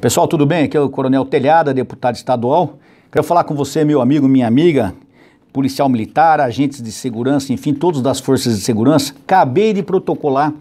Pessoal, tudo bem? Aqui é o Coronel Telhada, deputado estadual. Quero falar com você, meu amigo, minha amiga, policial militar, agentes de segurança, enfim, todos das forças de segurança. Acabei de protocolar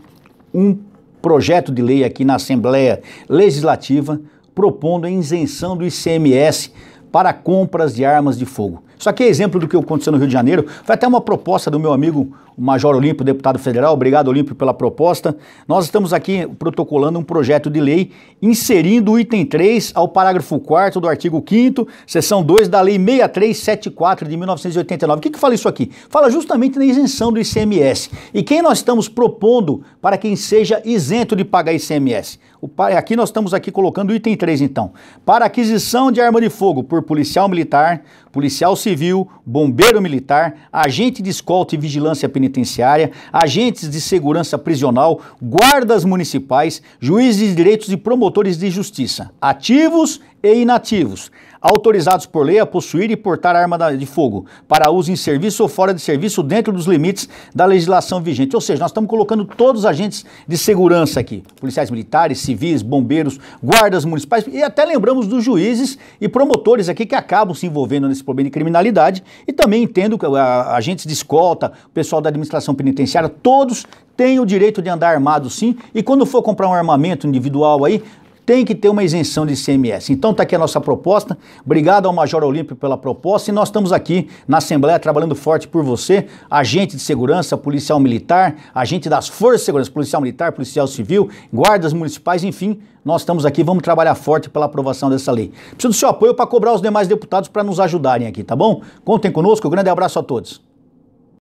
um projeto de lei aqui na Assembleia Legislativa propondo a isenção do ICMS para compras de armas de fogo. Isso aqui é exemplo do que aconteceu no Rio de Janeiro. Foi até uma proposta do meu amigo o Major Olímpio, deputado federal. Obrigado, Olímpio, pela proposta. Nós estamos aqui protocolando um projeto de lei inserindo o item 3 ao parágrafo 4 do artigo 5 seção 2 da Lei 6374 de 1989. O que, que fala isso aqui? Fala justamente na isenção do ICMS. E quem nós estamos propondo para quem seja isento de pagar ICMS? O, aqui nós estamos aqui colocando o item 3, então. Para aquisição de arma de fogo por policial militar, policial civil, bombeiro militar, agente de escolta e vigilância penitenciária, agentes de segurança prisional, guardas municipais, juízes de direitos e promotores de justiça, ativos e inativos, autorizados por lei a possuir e portar arma de fogo para uso em serviço ou fora de serviço dentro dos limites da legislação vigente. Ou seja, nós estamos colocando todos os agentes de segurança aqui, policiais militares, civis, bombeiros, guardas municipais e até lembramos dos juízes e promotores aqui que acabam se envolvendo nesse problema de criminalidade e também entendo que agentes de escolta, pessoal da administração penitenciária, todos têm o direito de andar armado sim e quando for comprar um armamento individual aí, tem que ter uma isenção de ICMS. Então está aqui a nossa proposta. Obrigado ao Major Olímpio pela proposta e nós estamos aqui na Assembleia trabalhando forte por você, agente de segurança, policial militar, agente das forças de segurança, policial militar, policial civil, guardas municipais, enfim, nós estamos aqui, vamos trabalhar forte pela aprovação dessa lei. Preciso do seu apoio para cobrar os demais deputados para nos ajudarem aqui, tá bom? Contem conosco, um grande abraço a todos.